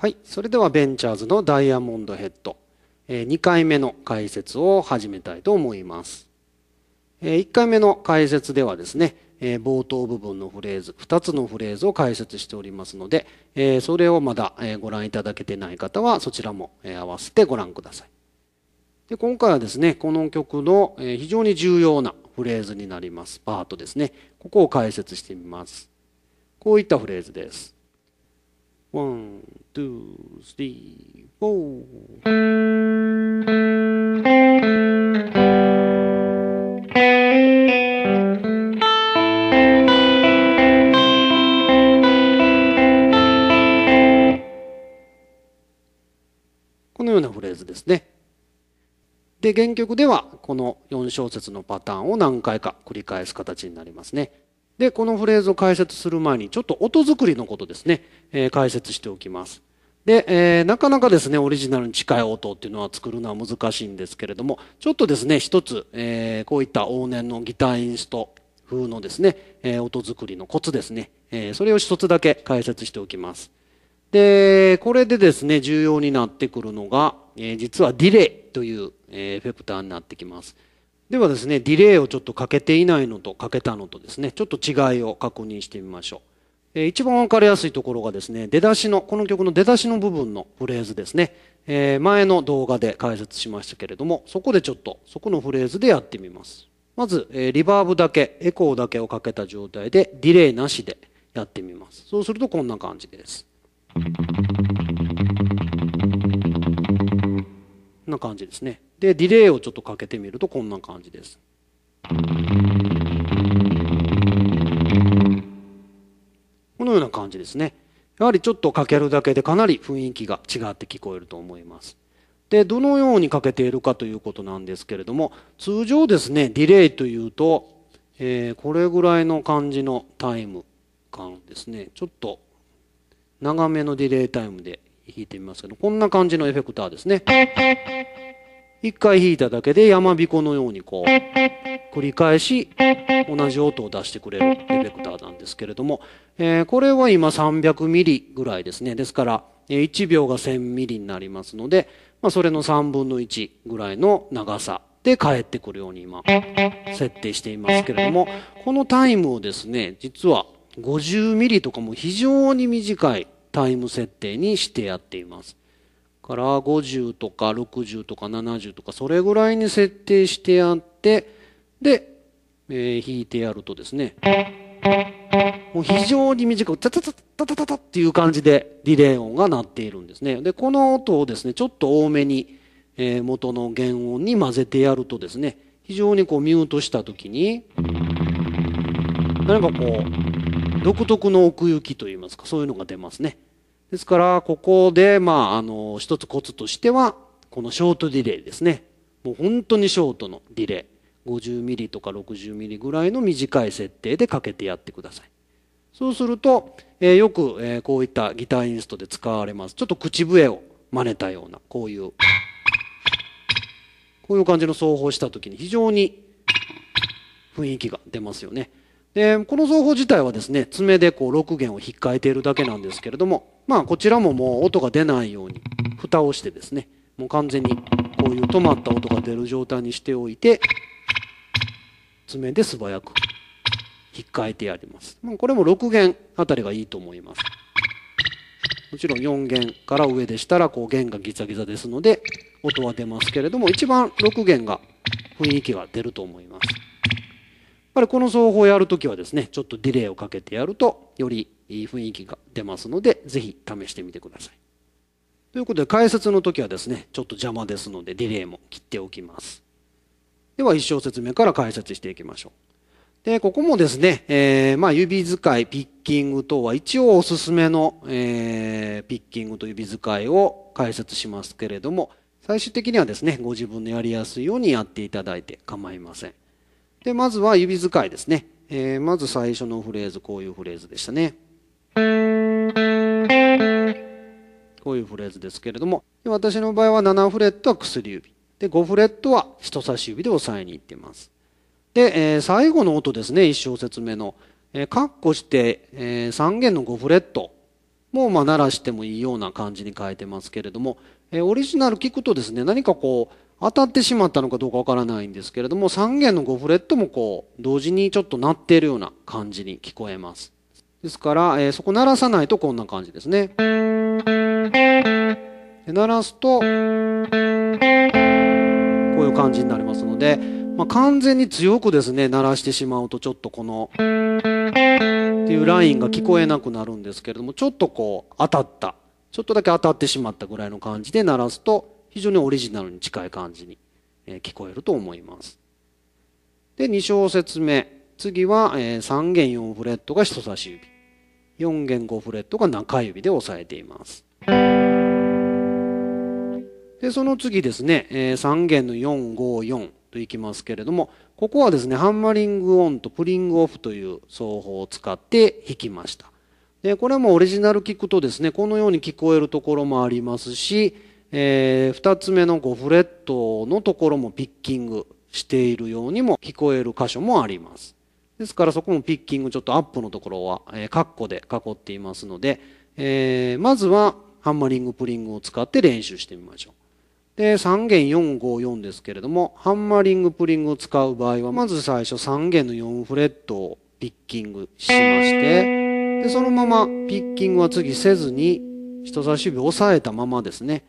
はい。それではベンチャーズのダイヤモンドヘッド、え2回目の解説を始めたいと思います。え1回目の解説ではですね、え冒頭部分のフレーズ、2つのフレーズを解説しておりますので、えそれをまだえご覧いただけてない方はそちらもえ合わせてご覧ください。で今回はですね、この曲のえ非常に重要なフレーズになります。パートですね。ここを解説してみます。こういったフレーズです。One, two, three, four. このようなフレーズですね。で、原曲ではこの4小節のパターンを何回か繰り返す形になりますね。で、このフレーズを解説する前にちょっと音作りのことですね、えー解説しておきます。で、えーなかなかですね、オリジナルに近い音っていうのは作るのは難しいんですけれども、ちょっとですね、一つ、えーこういった往年のギターインスト風のですね、えー音作りのコツですね、えーそれを一つだけ解説しておきます。で、これでですね、重要になってくるのが、えー実はディレイという、えーエフェクターになってきます。ではですね、ディレイをちょっとかけていないのとかけたのとですね、ちょっと違いを確認してみましょう。えー一番わかりやすいところがですね、出だしの、この曲の出だしの部分のフレーズですね。えー前の動画で解説しましたけれども、そこでちょっと、そこのフレーズでやってみます。まず、えーリバーブだけ、エコーだけをかけた状態で、ディレイなしでやってみます。そうするとこんな感じです。こんな感じですね。で、ディレイをちょっとかけてみるとこんな感じです。このような感じですね。やはりちょっとかけるだけでかなり雰囲気が違って聞こえると思います。で、どのようにかけているかということなんですけれども、通常ですね、ディレイというと、えーこれぐらいの感じのタイム感ですね。ちょっと長めのディレイタイムで弾いてみますけど、こんな感じのエフェクターですね。一回弾いただけで山彦のようにこう、繰り返し同じ音を出してくれるエフェクターなんですけれども、えーこれは今300ミリぐらいですね。ですから、えー1秒が1000ミリになりますので、まあ、それの3分の1ぐらいの長さで返ってくるように今、設定していますけれども、このタイムをですね、実は50ミリとかも非常に短いタイム設定にしてやっています。から50とか60とか70とかそれぐらいに設定してやってで、えー弾いてやるとですねもう非常に短くタタタタタタタっていう感じでディレイ音が鳴っているんですね。でこの音をですねちょっと多めに、えー元の原音に混ぜてやるとですね非常にこうミュートした時に何かこう独特の奥行きといいますかそういうのが出ますね。ですから、ここで、まあ、あの、一つコツとしては、このショートディレイですね。もう本当にショートのディレイ。50ミリとか60ミリぐらいの短い設定でかけてやってください。そうすると、えーよく、えーこういったギターインストで使われます。ちょっと口笛を真似たような、こういう、こういう感じの奏法した時に非常に雰囲気が出ますよね。で、この奏法自体はですね、爪でこう6弦を引っかえているだけなんですけれども、まあこちらももう音が出ないように蓋をしてですね、もう完全にこういう止まった音が出る状態にしておいて、爪で素早く引っかえてやります。まあこれも6弦あたりがいいと思います。もちろん4弦から上でしたらこう弦がギザギザですので音は出ますけれども一番6弦が雰囲気が出ると思います。ぱりこの奏法をやるときはですね、ちょっとディレイをかけてやると、よりいい雰囲気が出ますので、ぜひ試してみてください。ということで、解説の時はですね、ちょっと邪魔ですので、ディレイも切っておきます。では、一小節目から解説していきましょう。で、ここもですね、えーまあ、指使い、ピッキング等は一応おすすめの、えーピッキングと指使いを解説しますけれども、最終的にはですね、ご自分のやりやすいようにやっていただいて構いません。で、まずは指使いですね。えーまず最初のフレーズ、こういうフレーズでしたね。こういうフレーズですけれども、私の場合は7フレットは薬指。で、5フレットは人差し指で押さえに行っています。で、えー最後の音ですね、一小節目の。えー、カッコして、えー3弦の5フレットもまあ鳴らしてもいいような感じに変えてますけれども、えーオリジナル聞くとですね何かこう当たってしまったのかどうかわからないんですけれども3弦の5フレットもこう同時にちょっと鳴っているような感じに聞こえます。ですから、えー、そこ鳴らさないとこんな感じですね。で鳴らすとこういう感じになりますので、まあ、完全に強くですね鳴らしてしまうとちょっとこのっていうラインが聞こえなくなるんですけれどもちょっとこう当たった。ちょっとだけ当たってしまったぐらいの感じで鳴らすと非常にオリジナルに近い感じに聞こえると思います。で、2小節目。次は3弦4フレットが人差し指。4弦5フレットが中指で押さえています。で、その次ですね、3弦の4、5、4といきますけれども、ここはですね、ハンマリングオンとプリングオフという奏法を使って弾きました。で、これもオリジナル聞くとですね、このように聞こえるところもありますし、えー、2つ目の5フレットのところもピッキングしているようにも聞こえる箇所もあります。ですからそこもピッキングちょっとアップのところは、えー、カッコで囲っていますので、えー、まずはハンマリングプリングを使って練習してみましょう。で、3弦454ですけれども、ハンマリングプリングを使う場合は、まず最初3弦の4フレットをピッキングしまして、で、そのままピッキングは次せずに、人差し指を押さえたままですね。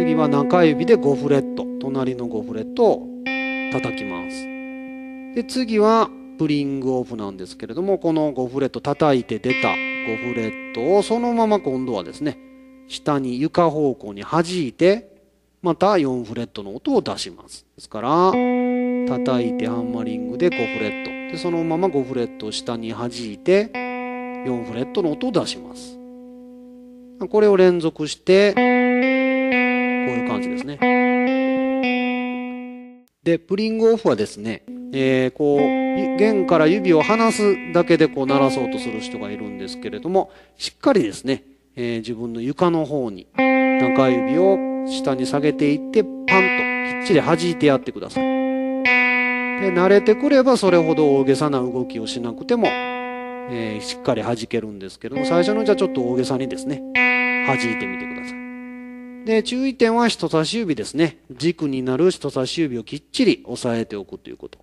次は中指で5フレット隣の5フレットを叩きます。で次はプリングオフなんですけれどもこの5フレット叩いて出た5フレットをそのまま今度はですね下に床方向に弾いてまた4フレットの音を出します。ですから叩いてハンマリングで5フレット。でそのまま5フレットを下に弾いて4フレットの音を出します。これを連続してこういう感じですね。で、プリングオフはですね、えー、こう、弦から指を離すだけでこう鳴らそうとする人がいるんですけれども、しっかりですね、えー、自分の床の方に中指を下に下げていって、パンときっちり弾いてやってください。で、慣れてくればそれほど大げさな動きをしなくても、えー、しっかり弾けるんですけども、最初のうちはちょっと大げさにですね、弾いてみてください。で、注意点は人差し指ですね。軸になる人差し指をきっちり押さえておくということ。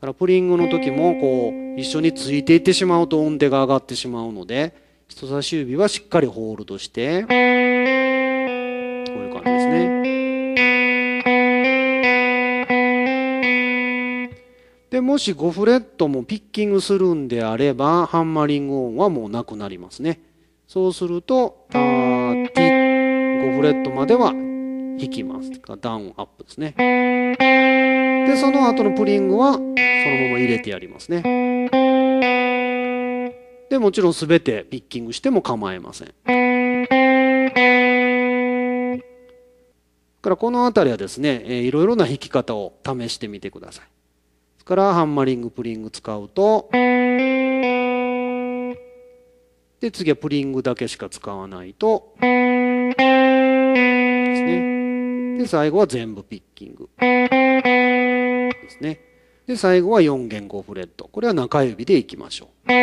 からプリングの時もこう一緒についていってしまうと音程が上がってしまうので人差し指はしっかりホールドしてこういう感じですね。でもし5フレットもピッキングするんであればハンマリング音はもうなくなりますね。そうするとターティ5フレットまでは弾きます。ダウンアップですね。で、その後のプリングはそのまま入れてやりますね。で、もちろん全てピッキングしても構えません。からこの辺りはですね、えー、いろいろな弾き方を試してみてください。ですからハンマリング、プリング使うと、で、次はプリングだけしか使わないと、ですね。で、最後は全部ピッキング。ですね。で、最後は4弦5フレット。これは中指でいきましょう。で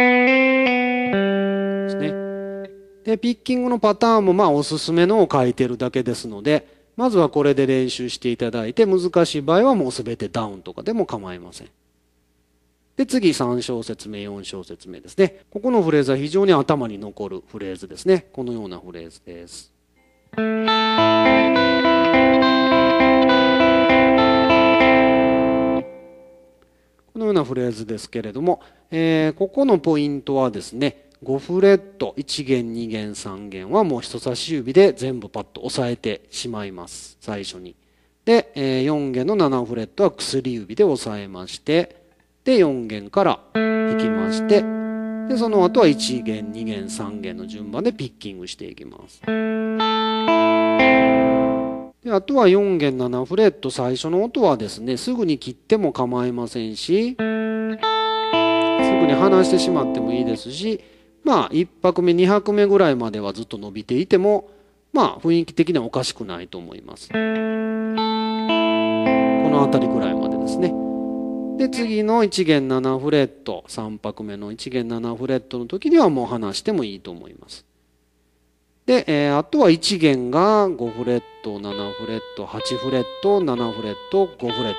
すね。で、ピッキングのパターンもまあおすすめのを書いてるだけですので、まずはこれで練習していただいて、難しい場合はもうすべてダウンとかでも構いません。で、次3小節目、4小節目ですね。ここのフレーズは非常に頭に残るフレーズですね。このようなフレーズです。このようなフレーズですけれども、えー、ここのポイントはですね5フレット1弦2弦3弦はもう人差し指で全部パッと押さえてしまいます。最初に。で、えー、4弦の7フレットは薬指で押さえましてで4弦から弾きましてでその後は1弦2弦3弦の順番でピッキングしていきます。あとは4弦7フレット。最初の音はですねすぐに切っても構いませんしすぐに離してしまってもいいですしまあ1拍目2拍目ぐらいまではずっと伸びていてもまあ雰囲気的にはおかしくないと思います。この辺りぐらいまでですね。で次の1弦7フレット。3拍目の1弦7フレットの時にはもう離してもいいと思います。で、えー、あとは1弦が5フレット、7フレット、8フレット、7フレット、5フレット。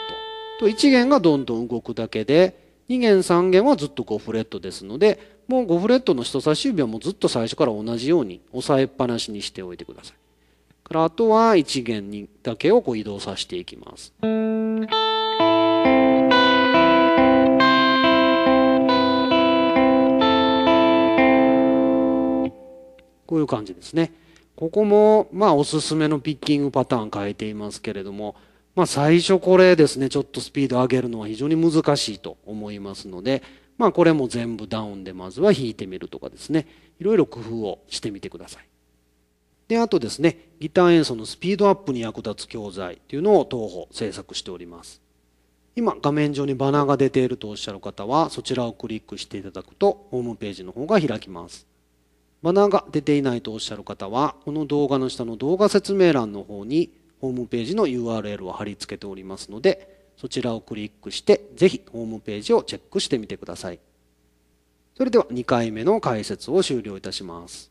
と1弦がどんどん動くだけで、2弦3弦はずっと5フレットですので、もう5フレットの人差し指はもうずっと最初から同じように押さえっぱなしにしておいてください。からあとは1弦にだけをこう移動させていきます。ういう感じですね。ここも、まあ、おすすめのピッキングパターン変えていますけれども、まあ、最初これですね、ちょっとスピード上げるのは非常に難しいと思いますので、まあ、これも全部ダウンでまずは弾いてみるとかですね、いろいろ工夫をしてみてください。で、あとですね、ギター演奏のスピードアップに役立つ教材っていうのを当方制作しております。今画面上にバナーが出ているとおっしゃる方はそちらをクリックしていただくとホームページの方が開きます。バナーが出ていないとおっしゃる方は、この動画の下の動画説明欄の方にホームページの URL を貼り付けておりますので、そちらをクリックして、ぜひホームページをチェックしてみてください。それでは2回目の解説を終了いたします。